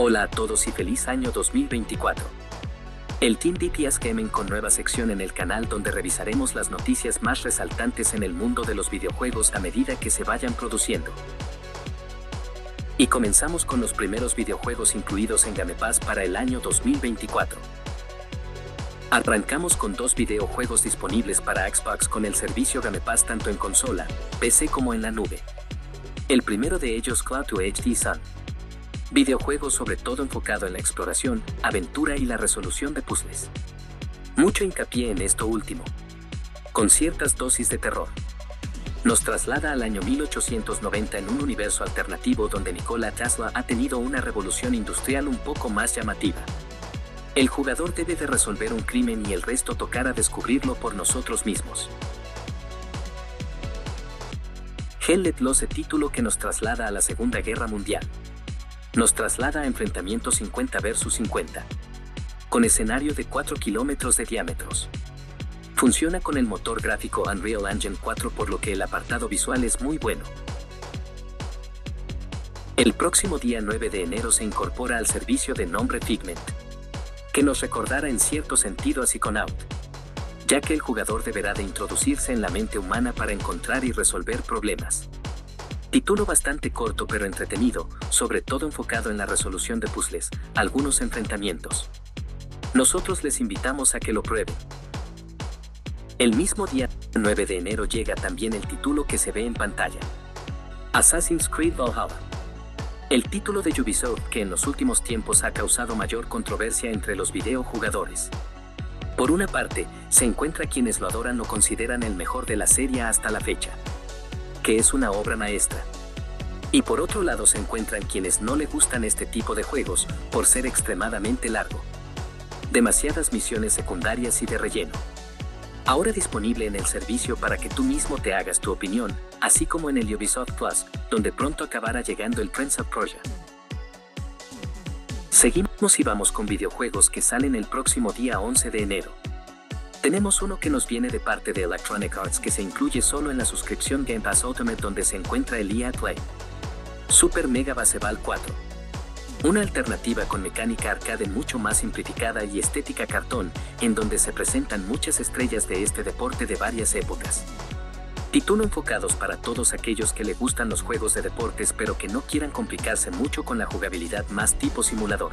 Hola a todos y feliz año 2024. El Team DPS Gaming con nueva sección en el canal donde revisaremos las noticias más resaltantes en el mundo de los videojuegos a medida que se vayan produciendo. Y comenzamos con los primeros videojuegos incluidos en Game Pass para el año 2024. Arrancamos con dos videojuegos disponibles para Xbox con el servicio Game Pass tanto en consola, PC como en la nube. El primero de ellos Cloud to HD Sun. Videojuego sobre todo enfocado en la exploración, aventura y la resolución de puzzles. Mucho hincapié en esto último. Con ciertas dosis de terror. Nos traslada al año 1890 en un universo alternativo donde Nikola Tesla ha tenido una revolución industrial un poco más llamativa. El jugador debe de resolver un crimen y el resto tocará descubrirlo por nosotros mismos. Hell Let Loose título que nos traslada a la Segunda Guerra Mundial. Nos traslada a enfrentamiento 50 vs 50. Con escenario de 4 kilómetros de diámetros. Funciona con el motor gráfico Unreal Engine 4 por lo que el apartado visual es muy bueno. El próximo día 9 de enero se incorpora al servicio de nombre Figment, que nos recordará en cierto sentido a Psychonaut ya que el jugador deberá de introducirse en la mente humana para encontrar y resolver problemas. Título bastante corto pero entretenido, sobre todo enfocado en la resolución de puzzles, algunos enfrentamientos. Nosotros les invitamos a que lo prueben. El mismo día, 9 de enero, llega también el título que se ve en pantalla. Assassin's Creed Valhalla. El título de Ubisoft que en los últimos tiempos ha causado mayor controversia entre los videojugadores. Por una parte, se encuentra quienes lo adoran o consideran el mejor de la serie hasta la fecha, que es una obra maestra. Y por otro lado se encuentran quienes no le gustan este tipo de juegos por ser extremadamente largo. Demasiadas misiones secundarias y de relleno. Ahora disponible en el servicio para que tú mismo te hagas tu opinión, así como en el Ubisoft Plus, donde pronto acabará llegando el Prince of Persia. Seguimos y vamos con videojuegos que salen el próximo día 11 de enero. Tenemos uno que nos viene de parte de Electronic Arts que se incluye solo en la suscripción Game Pass Ultimate donde se encuentra el EA Play. Super Mega Baseball 4. Una alternativa con mecánica arcade mucho más simplificada y estética cartón, en donde se presentan muchas estrellas de este deporte de varias épocas. Título enfocados para todos aquellos que le gustan los juegos de deportes pero que no quieran complicarse mucho con la jugabilidad más tipo simulador.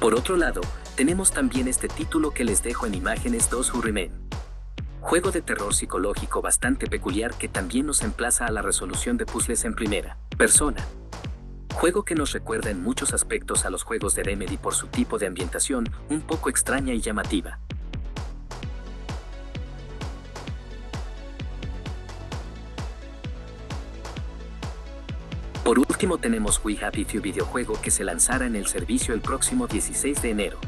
Por otro lado, tenemos también este título que les dejo en imágenes 2 Who Juego de terror psicológico bastante peculiar que también nos emplaza a la resolución de puzzles en primera persona. Juego que nos recuerda en muchos aspectos a los juegos de Remedy por su tipo de ambientación, un poco extraña y llamativa. Por último tenemos We Happy Few videojuego que se lanzará en el servicio el próximo 16 de enero.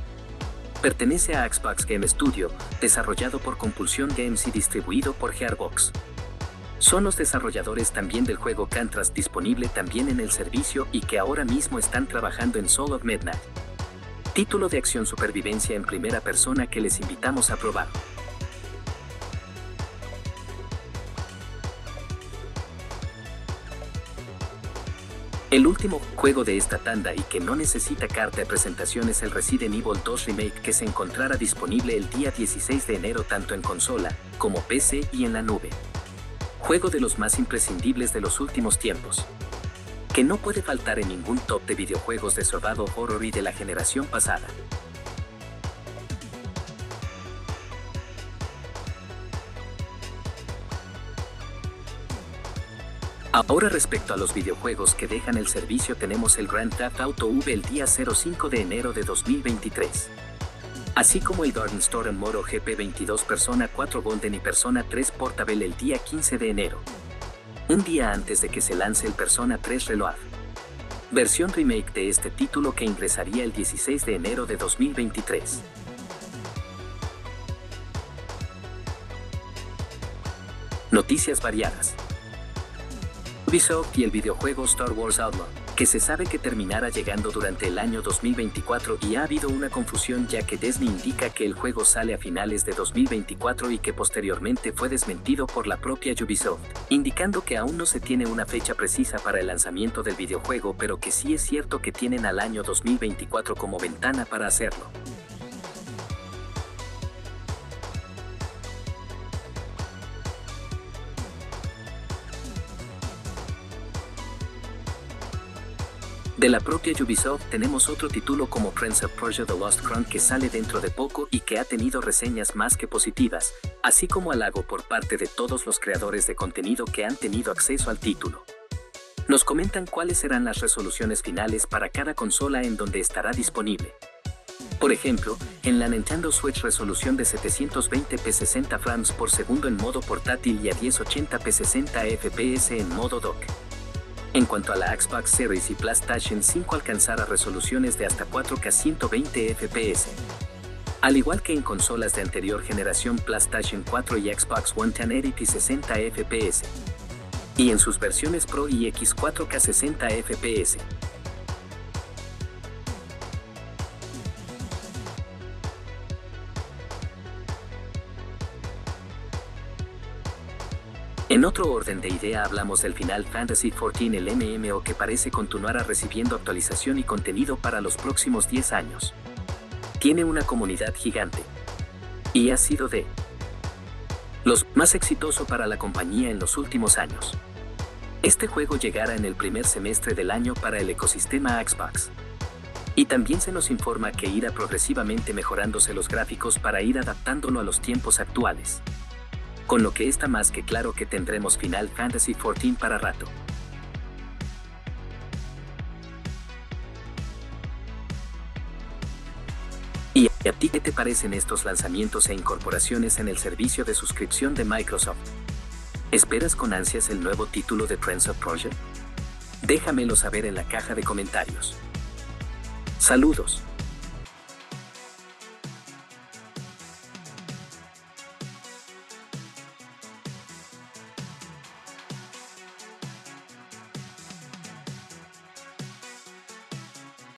Pertenece a Xbox Game Studio, desarrollado por Compulsion Games y distribuido por Gearbox. Son los desarrolladores también del juego Cantras disponible también en el servicio y que ahora mismo están trabajando en Soul of Midnight. Título de acción supervivencia en primera persona que les invitamos a probar. El último juego de esta tanda y que no necesita carta de presentación es el Resident Evil 2 Remake que se encontrará disponible el día 16 de enero tanto en consola como PC y en la nube. Juego de los más imprescindibles de los últimos tiempos. Que no puede faltar en ningún top de videojuegos de survival horror y de la generación pasada. Ahora respecto a los videojuegos que dejan el servicio tenemos el Grand Theft Auto V el día 05 de enero de 2023. Así como el en Moro GP 22 Persona 4 Golden y Persona 3 Portable el día 15 de enero. Un día antes de que se lance el Persona 3 Reload. Versión remake de este título que ingresaría el 16 de enero de 2023. Noticias variadas. Ubisoft y el videojuego Star Wars Outlaw, que se sabe que terminará llegando durante el año 2024 y ha habido una confusión ya que Disney indica que el juego sale a finales de 2024 y que posteriormente fue desmentido por la propia Ubisoft, indicando que aún no se tiene una fecha precisa para el lanzamiento del videojuego pero que sí es cierto que tienen al año 2024 como ventana para hacerlo. De la propia Ubisoft tenemos otro título como Prince of Persia The Lost Crown que sale dentro de poco y que ha tenido reseñas más que positivas, así como halago por parte de todos los creadores de contenido que han tenido acceso al título. Nos comentan cuáles serán las resoluciones finales para cada consola en donde estará disponible. Por ejemplo, en la Nintendo Switch resolución de 720p 60 frames por segundo en modo portátil y a 1080p 60 fps en modo dock. En cuanto a la Xbox Series y PlayStation 5 alcanzará resoluciones de hasta 4K 120 FPS. Al igual que en consolas de anterior generación PlayStation 4 y Xbox One 1080p 60 FPS. Y en sus versiones Pro y X 4K 60 FPS. En otro orden de idea hablamos del Final Fantasy XIV el MMO que parece continuar recibiendo actualización y contenido para los próximos 10 años. Tiene una comunidad gigante. Y ha sido de los más exitoso para la compañía en los últimos años. Este juego llegará en el primer semestre del año para el ecosistema Xbox. Y también se nos informa que irá progresivamente mejorándose los gráficos para ir adaptándolo a los tiempos actuales con lo que está más que claro que tendremos Final Fantasy XIV para rato. ¿Y a ti qué te parecen estos lanzamientos e incorporaciones en el servicio de suscripción de Microsoft? ¿Esperas con ansias el nuevo título de Prince of Project? Déjamelo saber en la caja de comentarios. Saludos.